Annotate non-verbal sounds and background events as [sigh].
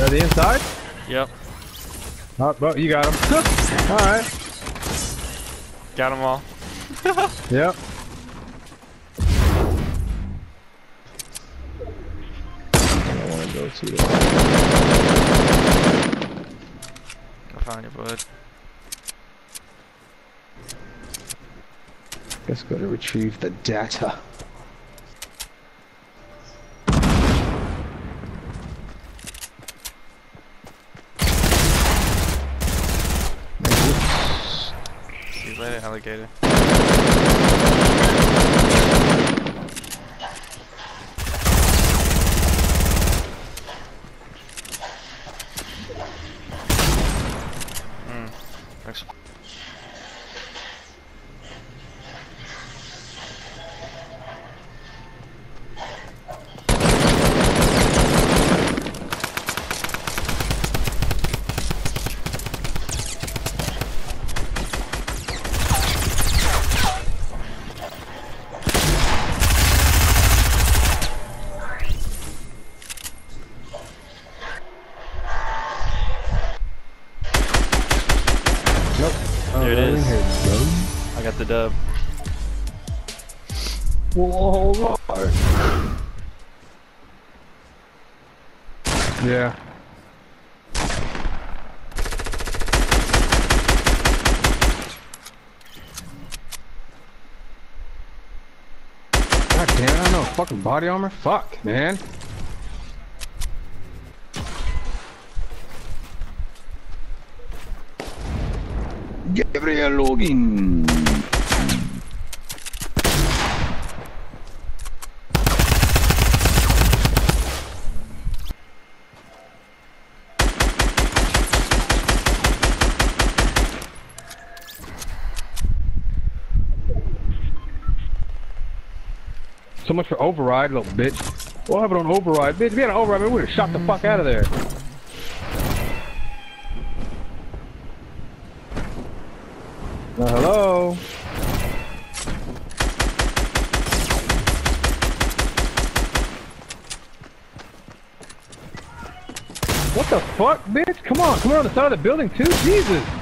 Uh, the inside? Yep. Oh, well, you got him. [laughs] Alright. Got them all. [laughs] Yep. I don't want to go to the. Go find your bud. Let's go to retrieve the data. Later, alligator. Mm. Thanks. Nope. Oh, there it Oh, is. here we. I got the dub. Whoa, Yeah. God damn it, I don't know fucking body armor? Fuck, man. Gabriel Login. So much for override, little bitch. We'll have it on override. Bitch, we had an override, we would have shot the fuck out of there. Uh, hello? What the fuck, bitch? Come on, come around the side of the building too? Jesus!